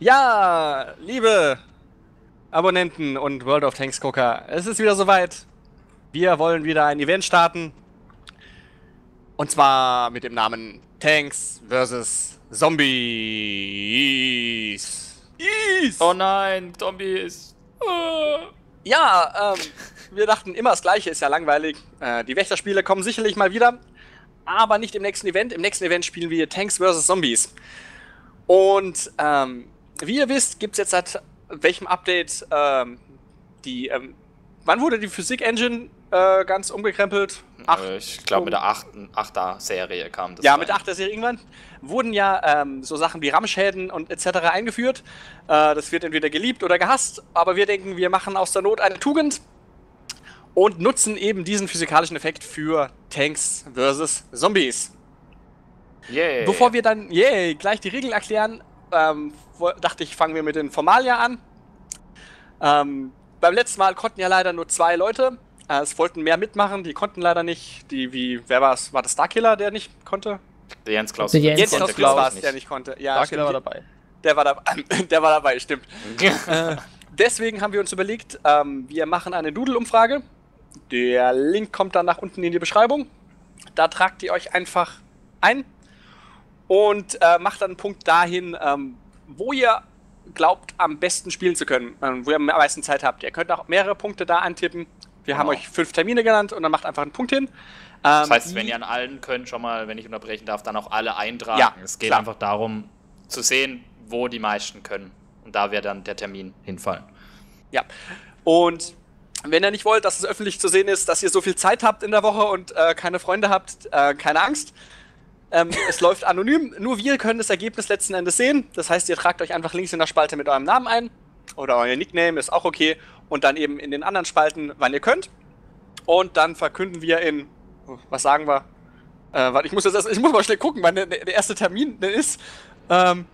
Ja, liebe Abonnenten und World of Tanks Gucker, es ist wieder soweit. Wir wollen wieder ein Event starten. Und zwar mit dem Namen Tanks vs. Zombies. Is. Oh nein, Zombies. Oh. Ja, ähm, wir dachten immer das Gleiche, ist ja langweilig. Äh, die Wächterspiele kommen sicherlich mal wieder, aber nicht im nächsten Event. Im nächsten Event spielen wir Tanks vs. Zombies. Und ähm, wie ihr wisst, gibt es jetzt seit welchem Update ähm, die. Ähm, wann wurde die Physik-Engine äh, ganz umgekrempelt? Acht, äh, ich glaube, mit der 8er Serie kam das. Ja, rein. mit der 8er Serie irgendwann wurden ja ähm, so Sachen wie RAM-Schäden und etc. eingeführt. Äh, das wird entweder geliebt oder gehasst, aber wir denken, wir machen aus der Not eine Tugend und nutzen eben diesen physikalischen Effekt für Tanks versus Zombies. Yay. Bevor wir dann yay, gleich die Regeln erklären, ähm, dachte ich, fangen wir mit den Formalia an. Ähm, beim letzten Mal konnten ja leider nur zwei Leute. Äh, es wollten mehr mitmachen, die konnten leider nicht. Die, wie, wer war es? War das Starkiller, der nicht konnte? Der Jens Klaus. Der Jens, Jens Klaus, Klaus war es, der nicht konnte. Ja, Starkiller war dabei. Der war, dabei, der war dabei, stimmt. äh, deswegen haben wir uns überlegt, ähm, wir machen eine Doodle-Umfrage. Der Link kommt dann nach unten in die Beschreibung. Da tragt ihr euch einfach ein und äh, macht dann einen Punkt dahin, ähm, wo ihr glaubt, am besten spielen zu können, ähm, wo ihr am meisten Zeit habt. Ihr könnt auch mehrere Punkte da antippen. Wir genau. haben euch fünf Termine genannt und dann macht einfach einen Punkt hin. das heißt, ähm, wenn ihr an allen könnt, schon mal, wenn ich unterbrechen darf, dann auch alle eintragen. Ja, es geht klar. einfach darum, zu sehen, wo die meisten können. Und da wird dann der Termin hinfallen. Ja. Und wenn ihr nicht wollt, dass es öffentlich zu sehen ist, dass ihr so viel Zeit habt in der Woche und äh, keine Freunde habt, äh, keine Angst. Ähm, es läuft anonym. Nur wir können das Ergebnis letzten Endes sehen. Das heißt, ihr tragt euch einfach links in der Spalte mit eurem Namen ein. Oder euer Nickname ist auch okay. Und dann eben in den anderen Spalten, wann ihr könnt. Und dann verkünden wir in. Was sagen wir? Äh, warte, ich muss jetzt ich muss mal schnell gucken, wann der, der erste Termin ist. Ähm,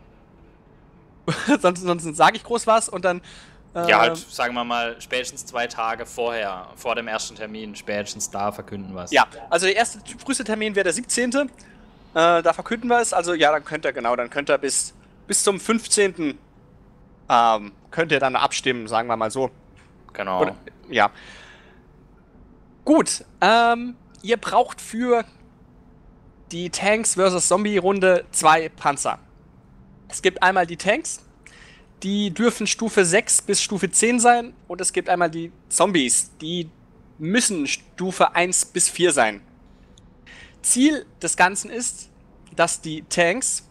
sonst, sonst sage ich groß was und dann ja, halt, sagen wir mal, spätestens zwei Tage vorher, vor dem ersten Termin, spätestens da verkünden wir es. Ja, also der erste früheste Termin wäre der 17. Äh, da verkünden wir es. Also ja, dann könnt ihr, genau, dann könnt ihr bis, bis zum 15. Ähm, könnt ihr dann abstimmen, sagen wir mal so. Genau. Und, ja. Gut, ähm, ihr braucht für die Tanks vs. Zombie-Runde zwei Panzer. Es gibt einmal die Tanks, die dürfen Stufe 6 bis Stufe 10 sein. Und es gibt einmal die Zombies, die müssen Stufe 1 bis 4 sein. Ziel des Ganzen ist, dass die Tanks,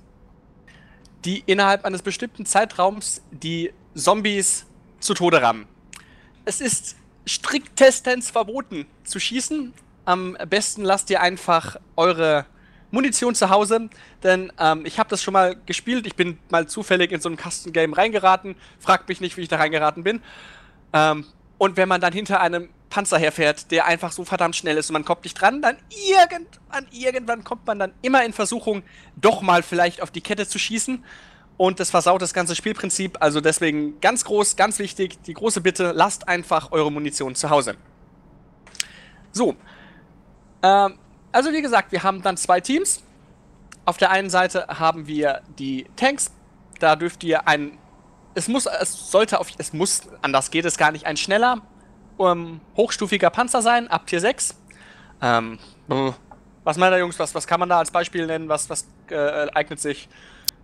die innerhalb eines bestimmten Zeitraums die Zombies zu Tode rammen. Es ist striktestens verboten zu schießen. Am besten lasst ihr einfach eure Munition zu Hause, denn ähm, ich habe das schon mal gespielt. Ich bin mal zufällig in so ein Custom-Game reingeraten. Fragt mich nicht, wie ich da reingeraten bin. Ähm, und wenn man dann hinter einem Panzer herfährt, der einfach so verdammt schnell ist und man kommt nicht dran, dann irgendwann, irgendwann kommt man dann immer in Versuchung, doch mal vielleicht auf die Kette zu schießen. Und das versaut das ganze Spielprinzip. Also deswegen ganz groß, ganz wichtig, die große Bitte, lasst einfach eure Munition zu Hause. So. Ähm, also wie gesagt, wir haben dann zwei Teams. Auf der einen Seite haben wir die Tanks. Da dürft ihr ein. Es muss, es sollte auf, es muss, anders geht es gar nicht, ein schneller, um, hochstufiger Panzer sein, ab Tier 6. Ähm, was meint ihr, Jungs, was, was kann man da als Beispiel nennen? Was, was äh, eignet sich?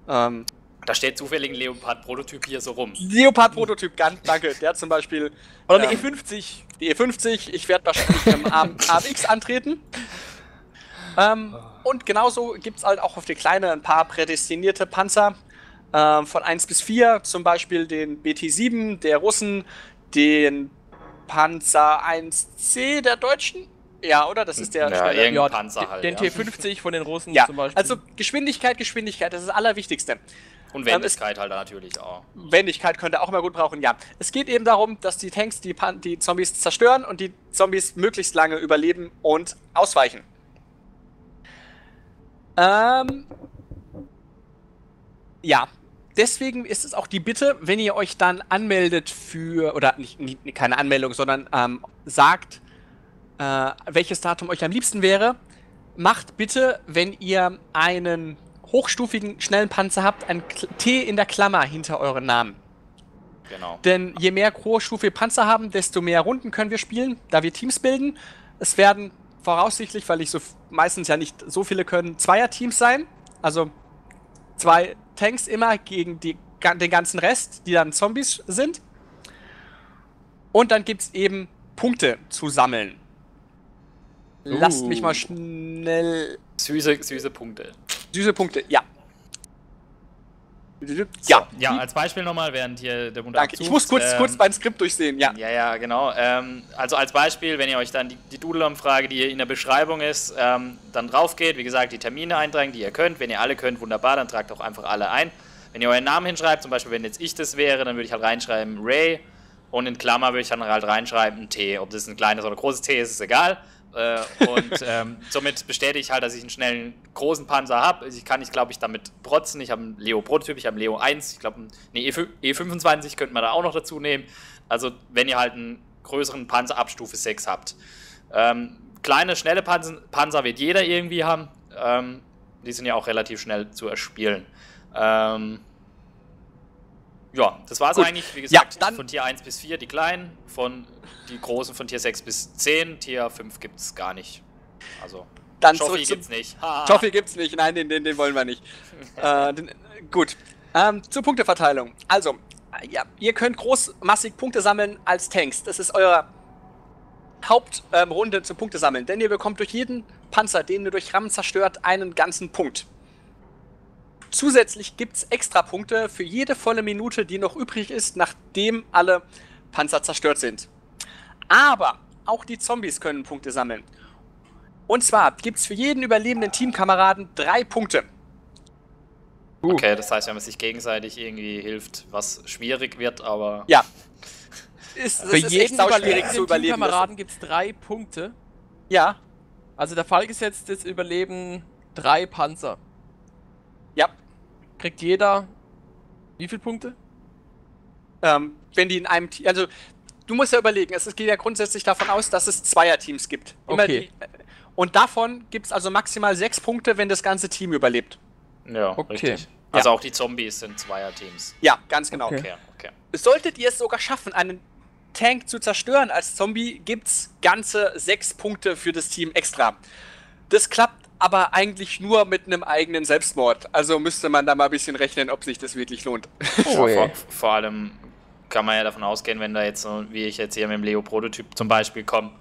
Ähm, da steht zufällig ein Leopard-Prototyp hier so rum. Leopard-Prototyp, ganz danke. Der zum Beispiel. Oder ähm, eine E50. Die E50, ich werde wahrscheinlich im AMX antreten. Ähm, und genauso gibt es halt auch auf die kleine ein paar prädestinierte Panzer äh, von 1 bis 4, zum Beispiel den BT-7 der Russen, den Panzer 1C der Deutschen. Ja, oder? Das ist der ja, ja, Panzer halt, den ja. T50 von den Russen ja, zum Beispiel. Also Geschwindigkeit, Geschwindigkeit, das ist das Allerwichtigste. Und Wendigkeit ähm, halt natürlich auch. Wendigkeit könnte auch mal gut brauchen, ja. Es geht eben darum, dass die Tanks die, Pan die Zombies zerstören und die Zombies möglichst lange überleben und ausweichen. Ähm, ja, deswegen ist es auch die Bitte, wenn ihr euch dann anmeldet für, oder nicht, nicht keine Anmeldung, sondern ähm, sagt, äh, welches Datum euch am liebsten wäre, macht bitte, wenn ihr einen hochstufigen, schnellen Panzer habt, ein T in der Klammer hinter euren Namen. Genau. Denn je mehr hochstufige Panzer haben, desto mehr Runden können wir spielen, da wir Teams bilden. Es werden voraussichtlich, weil ich so meistens ja nicht so viele können, Zweier-Teams sein. Also zwei Tanks immer gegen die, den ganzen Rest, die dann Zombies sind. Und dann gibt es eben Punkte zu sammeln. Uh. Lasst mich mal schnell. Süße, süße Punkte. Süße Punkte, ja. Ja. ja, als Beispiel nochmal, während hier der Mund Danke, abzucht, ich muss kurz, ähm, kurz mein Skript durchsehen, ja. Ja, ja, genau. Ähm, also als Beispiel, wenn ihr euch dann die, die Doodle-Umfrage, die in der Beschreibung ist, ähm, dann drauf geht, wie gesagt, die Termine eintragen, die ihr könnt. Wenn ihr alle könnt, wunderbar, dann tragt auch einfach alle ein. Wenn ihr euren Namen hinschreibt, zum Beispiel, wenn jetzt ich das wäre, dann würde ich halt reinschreiben Ray und in Klammer würde ich dann halt reinschreiben T. Ob das ein kleines oder großes T ist, ist egal. Äh, und ähm, somit bestätige ich halt, dass ich einen schnellen, großen Panzer habe. Ich kann nicht, glaube ich, damit protzen. Ich habe einen Leo-Prototyp, ich habe einen Leo 1, ich glaube, eine E25 könnte man da auch noch dazu nehmen. Also, wenn ihr halt einen größeren Panzer ab Stufe 6 habt. Ähm, kleine, schnelle Panzer, Panzer, wird jeder irgendwie haben. Ähm, die sind ja auch relativ schnell zu erspielen. Ähm, ja, das war es eigentlich. Wie gesagt, ja, von Tier 1 bis 4 die kleinen, von die großen von Tier 6 bis 10, Tier 5 gibt es gar nicht. Also, dann Trophy gibt's nicht. Trophy gibt's nicht, nein, den, den, den wollen wir nicht. äh, den, gut. Ähm, zur Punkteverteilung. Also, ja, ihr könnt großmassig Punkte sammeln als Tanks. Das ist eure Hauptrunde ähm, zum Punkte sammeln. Denn ihr bekommt durch jeden Panzer, den ihr durch Rammen zerstört, einen ganzen Punkt. Zusätzlich gibt es extra Punkte für jede volle Minute, die noch übrig ist, nachdem alle Panzer zerstört sind. Aber auch die Zombies können Punkte sammeln. Und zwar gibt es für jeden überlebenden Teamkameraden drei Punkte. Uh. Okay, das heißt, wenn man sich gegenseitig irgendwie hilft, was schwierig wird, aber. Ja. Ist, für ist jeden überlebenden zu überleben. Teamkameraden gibt es drei Punkte. Ja. Also der Fall gesetzt ist, überleben drei Panzer. Ja. Kriegt jeder wie viele Punkte? Ähm, wenn die in einem Team. Also du musst ja überlegen, es geht ja grundsätzlich davon aus, dass es Zweierteams gibt. Immer okay. Die, und davon gibt es also maximal sechs Punkte, wenn das ganze Team überlebt. Ja, okay. richtig. Also ja. auch die Zombies sind Zweierteams. Ja, ganz genau. Okay. okay. Solltet ihr es sogar schaffen, einen Tank zu zerstören als Zombie, gibt es ganze sechs Punkte für das Team extra. Das klappt aber eigentlich nur mit einem eigenen Selbstmord. Also müsste man da mal ein bisschen rechnen, ob sich das wirklich lohnt. Oh, vor, vor, allem kann man ja davon ausgehen, wenn da jetzt so, wie ich jetzt hier mit dem Leo-Prototyp zum Beispiel komme,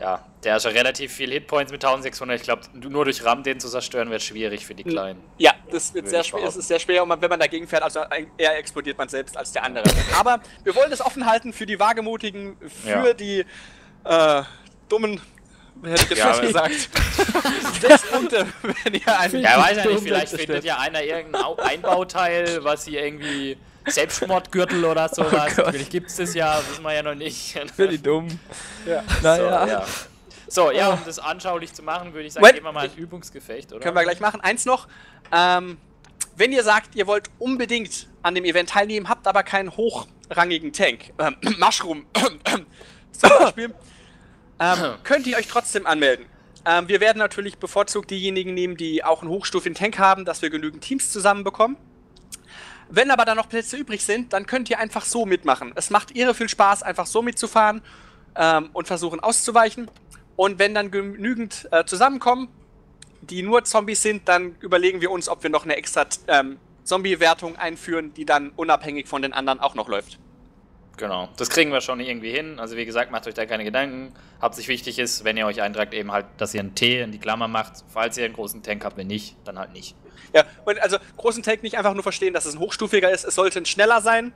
ja, der hat schon relativ viel Hitpoints mit 1600. Ich glaube, nur durch RAM den zu zerstören, wird schwierig für die Kleinen. Ja, das wird sehr schwer. Es ist sehr schwer, wenn man dagegen fährt. Also eher explodiert man selbst als der andere. Aber wir wollen das offen halten für die Wagemutigen, für ja. die äh, dummen hätte ich jetzt ja, gesagt. Sechs Punkte, wenn ihr einen. Ja, weiß ja nicht, vielleicht findet ja einer irgendein Einbauteil, was sie irgendwie. Selbstmordgürtel oder oh sowas. Oh Natürlich gibt es das ja, wissen wir ja noch nicht. Für die dumm. Ja. Naja. So, ja. So, ja, um das anschaulich zu machen, würde ich sagen, Wait, gehen wir mal ein Übungsgefecht, oder? Können wir gleich machen. Eins noch. Ähm, wenn ihr sagt, ihr wollt unbedingt an dem Event teilnehmen, habt aber keinen hochrangigen Tank, ähm, Mushroom zum Beispiel, ähm, könnt ihr euch trotzdem anmelden. Ähm, wir werden natürlich bevorzugt diejenigen nehmen, die auch einen hochstufigen Tank haben, dass wir genügend Teams zusammenbekommen. Wenn aber da noch Plätze übrig sind, dann könnt ihr einfach so mitmachen. Es macht irre viel Spaß, einfach so mitzufahren ähm, und versuchen auszuweichen. Und wenn dann genügend äh, zusammenkommen, die nur Zombies sind, dann überlegen wir uns, ob wir noch eine extra ähm, Zombie-Wertung einführen, die dann unabhängig von den anderen auch noch läuft. Genau, das kriegen wir schon irgendwie hin. Also wie gesagt, macht euch da keine Gedanken. Hauptsächlich wichtig ist, wenn ihr euch eintragt, eben halt, dass ihr einen T in die Klammer macht. Falls ihr einen großen Tank habt, wenn nicht, dann halt nicht. Ja, und also großen Tank nicht einfach nur verstehen, dass es ein hochstufiger ist. Es sollte ein schneller sein.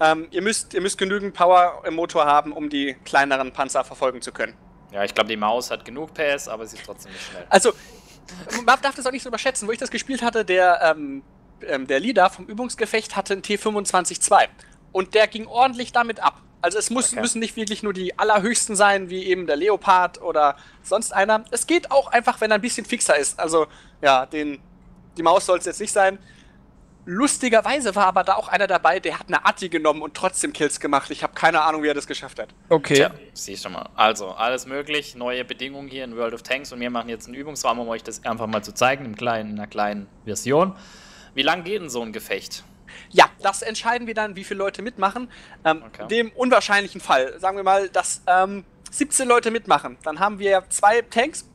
Ähm, ihr, müsst, ihr müsst genügend Power im Motor haben, um die kleineren Panzer verfolgen zu können. Ja, ich glaube, die Maus hat genug PS, aber sie ist trotzdem nicht schnell. Also, man darf das auch nicht so überschätzen. Wo ich das gespielt hatte, der, ähm, ähm der Leader vom Übungsgefecht hatte einen T25-2 und der ging ordentlich damit ab. Also es muss, okay. müssen nicht wirklich nur die allerhöchsten sein, wie eben der Leopard oder sonst einer. Es geht auch einfach, wenn er ein bisschen fixer ist. Also ja, den, die Maus soll es jetzt nicht sein. lustigerweise war aber da auch einer dabei, der hat eine Atti genommen und trotzdem Kills gemacht. Ich habe keine Ahnung, wie er das geschafft hat. Okay. Ja, siehst du mal. Also, alles möglich, neue Bedingungen hier in World of Tanks und wir machen jetzt einen Übungsraum, um euch das einfach mal zu zeigen, in, kleinen, in einer kleinen Version. Wie lang geht denn so ein Gefecht? Ja, das entscheiden wir dann, wie viele Leute mitmachen. Ähm, okay. Dem unwahrscheinlichen Fall, sagen wir mal, dass ähm, 17 Leute mitmachen, dann haben wir zwei Tanks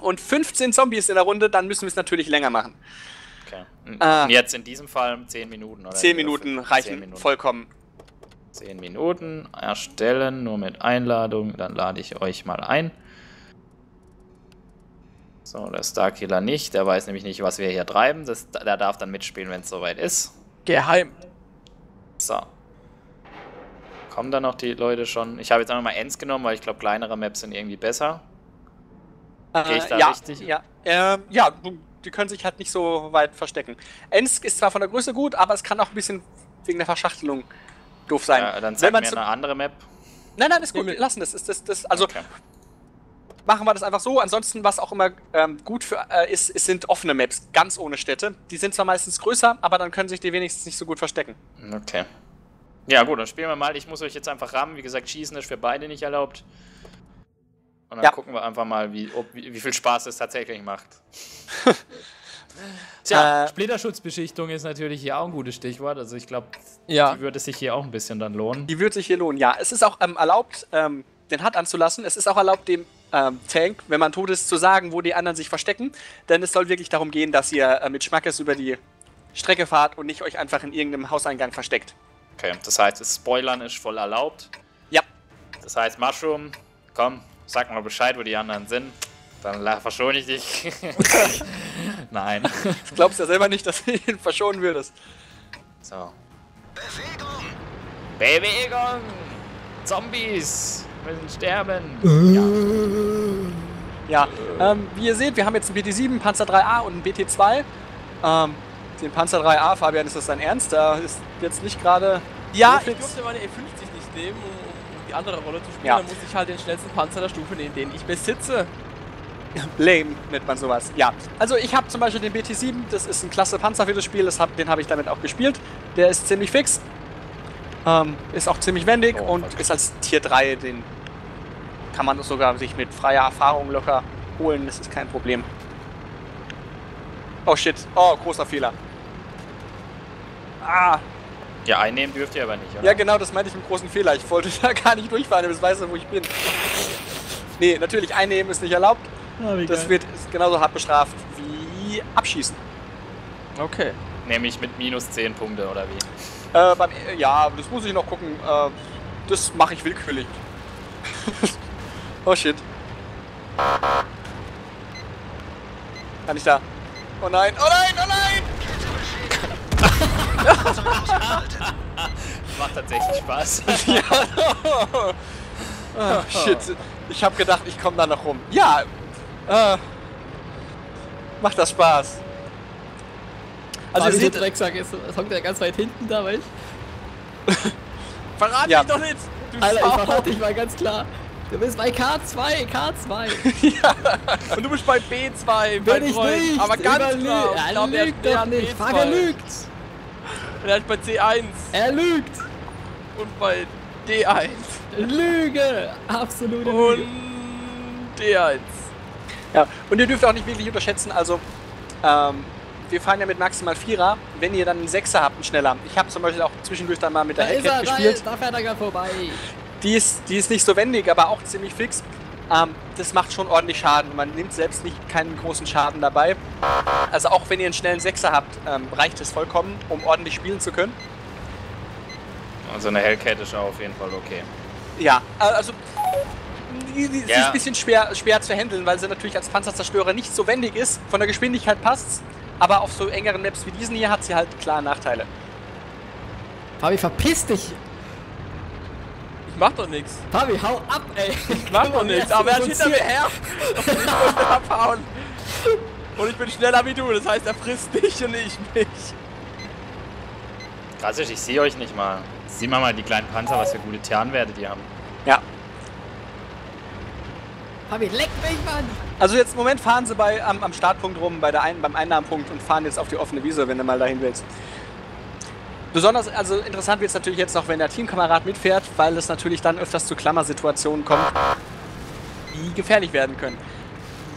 und 15 Zombies in der Runde, dann müssen wir es natürlich länger machen. Okay. Äh, jetzt in diesem Fall 10 Minuten, oder? 10 Minuten reichen 10 Minuten. vollkommen. 10 Minuten erstellen, nur mit Einladung, dann lade ich euch mal ein. So, der Starkiller nicht, der weiß nämlich nicht, was wir hier treiben. Das, der darf dann mitspielen, wenn es soweit ist. Geheim. So. Kommen da noch die Leute schon? Ich habe jetzt einfach mal Ends genommen, weil ich glaube, kleinere Maps sind irgendwie besser. Gehe ich da ja, richtig? Ja, äh, ja, die können sich halt nicht so weit verstecken. Ensk ist zwar von der Größe gut, aber es kann auch ein bisschen wegen der Verschachtelung doof sein. Ja, dann zeig mir eine andere Map. Nein, nein, ist gut, nee, lassen das. Ist, das, das also okay. Machen wir das einfach so. Ansonsten, was auch immer ähm, gut für äh, ist, ist, sind offene Maps, ganz ohne Städte. Die sind zwar meistens größer, aber dann können sich die wenigstens nicht so gut verstecken. Okay. Ja, gut, dann spielen wir mal. Ich muss euch jetzt einfach rammen. Wie gesagt, Schießen ist für beide nicht erlaubt. Und dann ja. gucken wir einfach mal, wie, ob, wie, wie, viel Spaß es tatsächlich macht. Tja, äh, Splitterschutzbeschichtung ist natürlich hier auch ein gutes Stichwort. Also ich glaube, ja. die würde sich hier auch ein bisschen dann lohnen. Die würde sich hier lohnen, ja. Es ist auch ähm, erlaubt, ähm, den Hut anzulassen. Es ist auch erlaubt, dem ähm, Tank, wenn man tot ist, zu sagen, wo die anderen sich verstecken. Denn es soll wirklich darum gehen, dass ihr äh, mit Schmackes über die Strecke fahrt und nicht euch einfach in irgendeinem Hauseingang versteckt. Okay, das heißt, das Spoilern ist voll erlaubt. Ja. Das heißt, Mushroom, komm, Sag mal Bescheid, wo die anderen sind. Dann verschone ich dich. Nein. Du glaubst ja selber nicht, dass du ihn verschonen würdest. So. Bewegung! Bewegung! Zombies! Müssen sterben! ja, ja ähm, wie ihr seht, wir haben jetzt einen BT-7, Panzer 3A und einen BT-2. Ähm, den Panzer 3A, Fabian, ist das dein Ernst? Da ist jetzt nicht gerade. Ja, ich durfte meine E50 nicht nehmen, die andere Rolle zu spielen, ja. dann muss ich halt den schnellsten Panzer der Stufe nehmen, den ich besitze. Lame nennt man sowas. Ja, also ich habe zum Beispiel den BT-7, das ist ein klasse Panzer für das Spiel, das hab, den habe ich damit auch gespielt. Der ist ziemlich fix, ähm, ist auch ziemlich wendig oh, und ist als Tier 3, den kann man sogar sich mit freier Erfahrung locker holen, das ist kein Problem. Oh shit, oh, großer Fehler. Ah, ja, einnehmen dürft ihr aber nicht, oder? Ja, genau, das meinte ich mit großen Fehler. Ich wollte da gar nicht durchfahren, damit weiß wo ich bin. Nee, natürlich einnehmen ist nicht erlaubt. Ah, das wird genauso hart bestraft wie abschießen. Okay. Nämlich mit minus 10 Punkte, oder wie? Äh, beim, ja, das muss ich noch gucken. Äh, das mache ich willkürlich. oh shit. Kann ich da? Oh nein, oh nein, oh nein! Macht tatsächlich Spaß. ja. Oh, shit. Ich habe gedacht, ich komme da noch rum. Ja. Äh, macht das Spaß. Also ihr seht, Drecksack ist, hockt der ganz weit hinten da, weißt Verrat ja. mich doch nicht! Du Alter, ich verrate dich mal ganz klar. Du bist bei K2, K2. ja. Und du bist bei B2, Bin ich Freund. nicht. Aber ganz klar. Er glaub, lügt doch nicht. Fager lügt. Und er ist bei C1. Er lügt. Und bei D1. Lüge. Absolute Lüge. Und D1. Ja, und ihr dürft auch nicht wirklich unterschätzen, also ähm, wir fahren ja mit maximal Vierer. Wenn ihr dann einen Sechser habt, einen schneller. Ich habe zum Beispiel auch zwischendurch dann mal mit der Hellcat gespielt. Da, da fährt er gerade vorbei. Die ist, die ist nicht so wendig, aber auch ziemlich fix. Ähm, das macht schon ordentlich Schaden man nimmt selbst nicht keinen großen Schaden dabei. Also auch wenn ihr einen schnellen Sechser habt, ähm, reicht es vollkommen, um ordentlich spielen zu können. Also eine Hellcat ist auch auf jeden Fall okay. Ja, also die, die, ja. sie ist ein bisschen schwer, schwer zu handeln, weil sie natürlich als Panzerzerstörer nicht so wendig ist. Von der Geschwindigkeit passt's, aber auf so engeren Maps wie diesen hier hat sie halt klare Nachteile. Fabi, verpiss dich! Ich mach doch nichts. Fabi, hau ab, ey. Ich mach doch nichts, aber er ist hinter mir her. Und ich muss abhauen. Und ich bin schneller wie du, das heißt, er frisst dich und ich mich. Krass, ich sehe euch nicht mal. Sieh mal mal die kleinen Panzer, was für gute Ternwerte die haben. Ja. Fabi, leck mich, Mann! Also jetzt im Moment fahren sie bei, am, am Startpunkt rum, bei der ein, beim Einnahmenpunkt und fahren jetzt auf die offene Wiese, wenn du mal dahin willst. Besonders, also interessant wird es natürlich jetzt noch, wenn der Teamkamerad mitfährt, weil es natürlich dann öfters zu Klammersituationen kommt, die gefährlich werden können.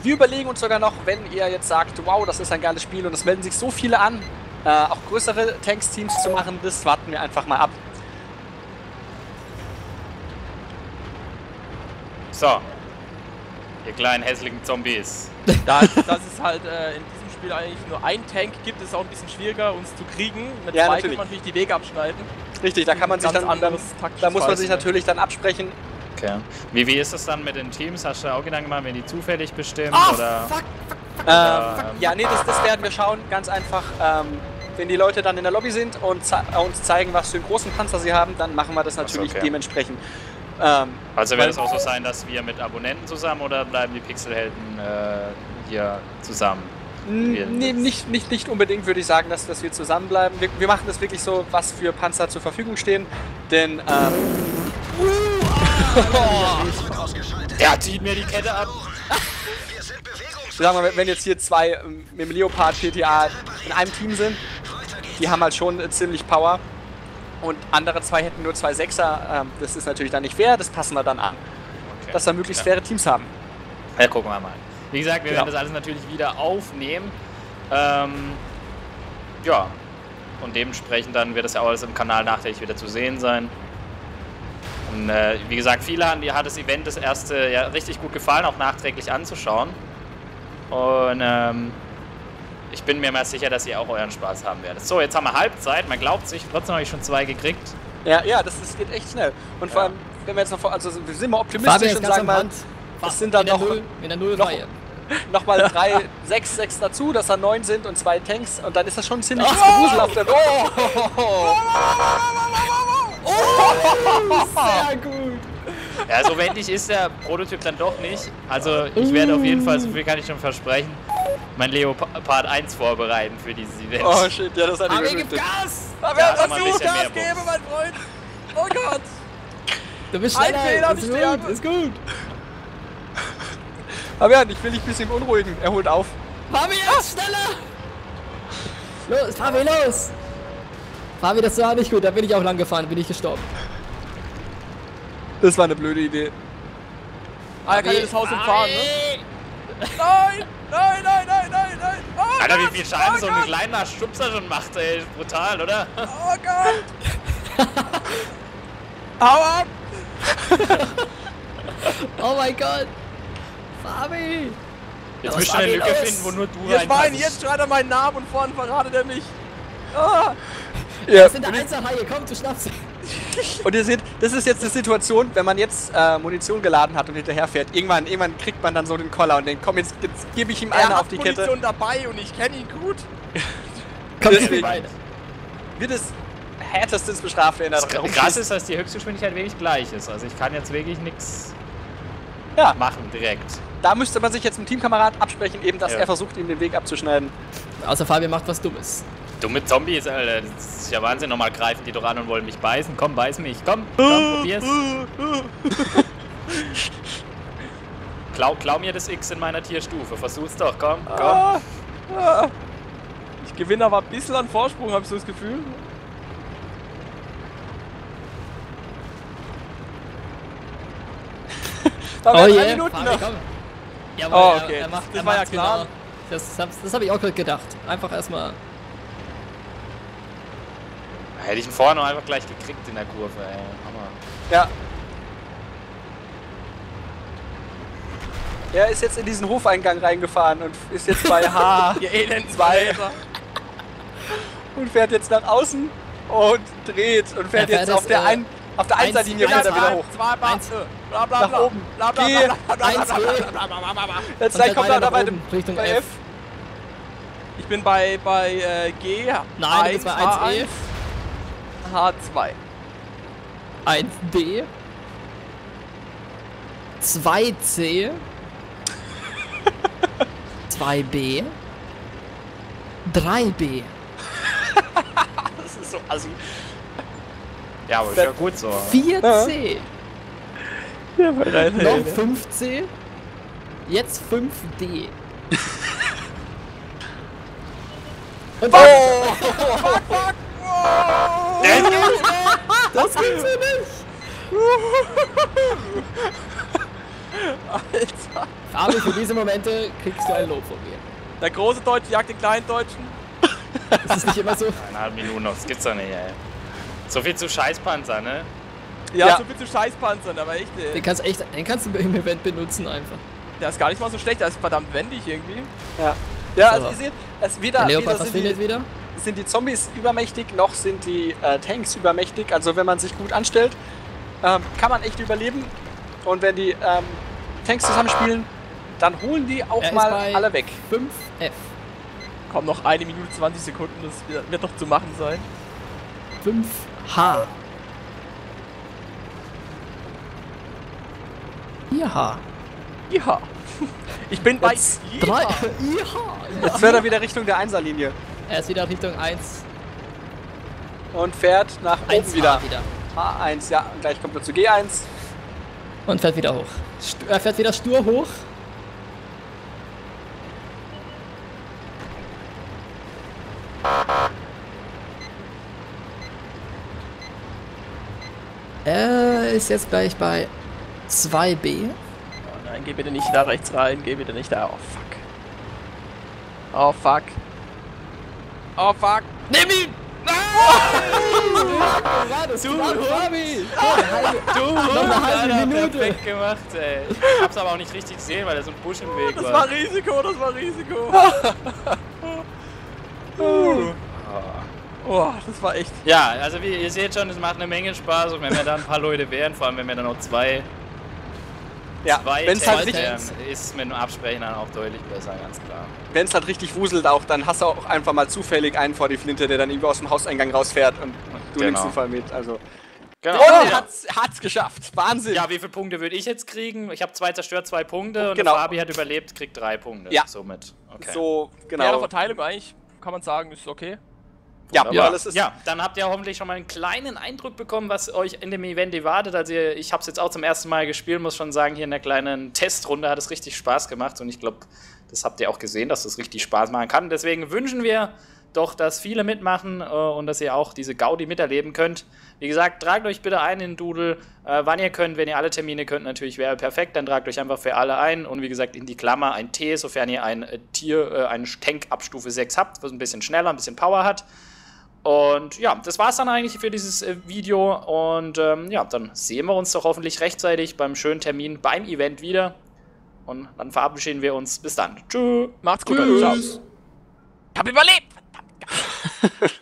Wir überlegen uns sogar noch, wenn ihr jetzt sagt, wow, das ist ein geiles Spiel und es melden sich so viele an, äh, auch größere Tanks-Teams zu machen, das warten wir einfach mal ab. So. Ihr kleinen hässlichen Zombies. Da, das ist halt äh, in Spiel eigentlich nur ein Tank gibt, ist es auch ein bisschen schwieriger, uns zu kriegen. Mit Ja, zwei natürlich. kann man natürlich die Wege abschneiden. Richtig, da kann man sich dann, anderes da taktisches muss man sich natürlich dann absprechen. Okay. Wie, wie ist das dann mit den Teams? Hast du auch Gedanken gemacht, wenn die zufällig bestimmt? Ah, oder? fuck! Ähm, ähm, ja, nee, das, das werden wir schauen, ganz einfach. Ähm, wenn die Leute dann in der Lobby sind und ze uns zeigen, was für einen großen Panzer sie haben, dann machen wir das Ach so, natürlich okay. dementsprechend. Ähm, Also wird es auch so sein, dass wir mit Abonnenten zusammen oder bleiben die Pixelhelden äh, hier zusammen? Nee, nicht, nicht, nicht unbedingt würde ich sagen, dass, dass wir zusammenbleiben. Wir, wir machen das wirklich so, was für Panzer zur Verfügung stehen. Denn, ähm, Der zieht mir die Kette ab. sagen wir, wenn jetzt hier zwei ähm, mit dem Leopard PTA in einem Team sind, die haben halt schon äh, ziemlich Power. Und andere zwei hätten nur zwei Sechser. Ähm, das ist natürlich dann nicht fair, das passen wir dann an. Okay. Dass wir möglichst ja. faire Teams haben. Ja, gucken wir mal. Wie gesagt, wir Genau. werden das alles natürlich wieder aufnehmen. Ähm, ja. Und dementsprechend dann wird das ja auch alles im Kanal nachträglich wieder zu sehen sein. Und äh, wie gesagt, viele haben, die hat das Event das erste ja richtig gut gefallen, auch nachträglich anzuschauen. Und ähm, ich bin mir mal sicher, dass ihr auch euren Spaß haben werdet. So, jetzt haben wir Halbzeit. Man glaubt sich, trotzdem habe ich schon zwei gekriegt. Ja, ja, das, das geht echt schnell. Und vor Ja. allem, wenn wir jetzt noch, vor- also wir sind mal optimistisch ist und sagen mal, Es sind dann in der noch- Null, in der Null noch- nochmal drei, sechs, sechs dazu, dass da neun sind und zwei Tanks und dann ist das schon ziemlich Oh! gruselhaft. Oh! Sehr gut. Ja, so wendig ist der Prototyp dann doch nicht. Also ich werde auf jeden Fall, so viel kann ich schon versprechen, mein Leopard 1 vorbereiten für dieses Event. Oh shit, ja, das hat Aber ich gib. Gas! Aber Ja, ein du Gas geben, mein Freund! Oh Gott! Du bist Ein schneller. Fehler, ist ich ist gut. Fabian, ich will dich ein bisschen beunruhigen. Er holt auf. Fabi, jetzt schneller! Los, Fabi, los! Fabi, das war nicht gut, da bin ich auch lang gefahren, bin ich gestorben. Das war eine blöde Idee. Ah, er kann ja das Haus umfahren, ne? Nein! Nein, nein, nein, nein, nein! Oh Alter, Gott, wie viel Schaden oh so ein Gott, kleiner Schubser schon macht, ey. Brutal, oder? Oh Gott! Hau ab! Oh mein Gott! Fabi! Jetzt war du eine Lücke los? finden, wo nur du Jetzt mein, reinpasst. jetzt schreit er meinen Namen und vorne verratet er mich. Ah, Ja. Das sind der Einzelhaie, komm, du schnappst. Und ihr seht, das ist jetzt eine Situation, wenn man jetzt äh, Munition geladen hat und hinterher fährt. Irgendwann, irgendwann kriegt man dann so den Koller und denkt, komm, jetzt, jetzt gebe ich ihm er eine auf die Kette. Munition dabei und ich kenne ihn gut. Komm, Deswegen. beide. Wird es härtestens bestraft, wenn er Das Krass ist, dass die Höchstgeschwindigkeit wirklich gleich ist. Also ich kann jetzt wirklich nichts Ja, machen direkt. Da müsste man sich jetzt mit dem Teamkamerad absprechen, eben, dass Ja. er versucht, ihm den Weg abzuschneiden. Außer Fabi macht was Dummes. Dumme Zombies, Alter. Das ist ja Wahnsinn. Nochmal greifen die doch an und wollen mich beißen. Komm, beiß mich. Komm, komm, probier's. Klau, klau mir das X in meiner Tierstufe. Versuch's doch. Komm, komm. Ah, ah. Ich gewinne aber ein bisschen an Vorsprung, habe ich so das Gefühl. Da Oh drei yeah, Minuten Fabi, noch. komm. Ja, Oh, er- okay. Er, macht, Das er war ja klar. Genau. Das, hab- das habe ich auch gerade gedacht. Einfach erstmal. Hätte ich ihn vorher noch einfach gleich gekriegt in der Kurve, ey. Hammer. Ja. Er ist jetzt in diesen Hofeingang reingefahren und ist jetzt bei H Ihr elenden Zwei. Verräter. und fährt jetzt nach außen und dreht und fährt Er jetzt fährt auf der, äh, ein, auf der eins- Einserlinie eins- fährt er wieder hoch. Zwei, bla, Eins. Bla, bla, Nach bla, oben. Bla, bla, bla. Jetzt gleich kommt er weiter da bei nach dem oben, Richtung bei F. Ich bin bei, bei äh, G. Nein, das war 1E. H2. 1D. 2C. 2B. 3B. Das ist so assi. Ja, aber ist ja gut so. 4C. Ja, bei deinen Noch 5C. Jetzt 5D. Und Oh! Fuck, fuck. Wow. Das gibt's ja nicht! Alter. Fabi, für diese Momente kriegst du ein Lob von mir. Der große Deutsche jagt den kleinen Deutschen. Ist es nicht immer so? Eineinhalb Minuten noch, das gibt's doch nicht, ey. So viel zu Scheißpanzer, ne? Ja, Ja. so zu Scheißpanzern, aber echt, ey. Den kannst, echt, den kannst du im Event benutzen einfach. Der ist gar nicht mal so schlecht, der ist verdammt wendig irgendwie. Ja. Ja, So. also ihr seht, es weder, Der weder Leopard, was sind, die, wieder? sind die Zombies übermächtig, noch sind die äh, Tanks übermächtig. Also wenn man sich gut anstellt, ähm, kann man echt überleben. Und wenn die ähm, Tanks zusammenspielen, dann holen die auch Er ist mal bei alle weg. 5F. Komm, noch eine Minute 20 Sekunden, das wird- wird doch zu machen sein. 5H. 4H. Ja. Ich bin bei Jetzt 3. Ja. Ja. Jetzt fährt er wieder Richtung der Einserlinie Er ist wieder Richtung 1. und fährt nach oben 1 wieder. wieder. H1, ja, und gleich kommt er zu G1. Und fährt wieder hoch. Er fährt wieder stur hoch. Er ist jetzt gleich bei 2B. Oh nein, geh bitte nicht da rechts rein, geh bitte nicht da. Oh fuck. Oh fuck. Oh fuck. Nimm ihn! du, Fabi! Du, Noch eine halbe Minute. Perfekt gemacht, ey. Ich hab's aber auch nicht richtig gesehen, weil da so ein Busch im Weg Das war. war Risiko, das war Risiko. Oh, das war echt. Ja, also wie ihr seht schon, es macht eine Menge Spaß und wenn wir da ein paar Leute wären, vor allem wenn wir dann noch zwei, Ja, wenn es halt, richtig- ist mit dem Absprechen dann auch deutlich besser, ganz klar. wenn's halt richtig wuselt auch, dann hast du auch einfach mal zufällig einen vor die Flinte, der dann irgendwie aus dem Hauseingang rausfährt und du Genau. nimmst den Fall mit. Also. Genau. Oh, hat's, hat's geschafft. Wahnsinn. ja, wie viele Punkte würde ich jetzt kriegen? Ich habe zwei zerstört, zwei Punkte und Genau. Fabi hat überlebt, kriegt drei Punkte. Ja. Somit. Okay. So, Faire genau. Verteilung eigentlich, kann man sagen, ist okay. Ja, ist. ja, dann habt ihr hoffentlich schon mal einen kleinen Eindruck bekommen, was euch in dem Event erwartet. Also ich habe es jetzt auch zum ersten Mal gespielt, muss schon sagen, hier in der kleinen Testrunde hat es richtig Spaß gemacht und ich glaube, das habt ihr auch gesehen, dass das richtig Spaß machen kann. Deswegen wünschen wir doch, dass viele mitmachen äh, und dass ihr auch diese Gaudi miterleben könnt. Wie gesagt, tragt euch bitte ein in Doodle, äh, wann ihr könnt. Wenn ihr alle Termine könnt, natürlich wäre perfekt. Dann tragt euch einfach für alle ein und wie gesagt in die Klammer ein T, sofern ihr ein äh, Tier, äh, einen Tank ab Stufe 6 habt, was ein bisschen schneller, ein bisschen Power hat. Und ja, das war's dann eigentlich für dieses äh, Video. Und ähm, ja, dann sehen wir uns doch hoffentlich rechtzeitig beim schönen Termin beim Event wieder. Und dann verabschieden wir uns. Bis dann. Tschüss. Macht's gut, Tschüss. ciao. Ich hab überlebt! Verdammt.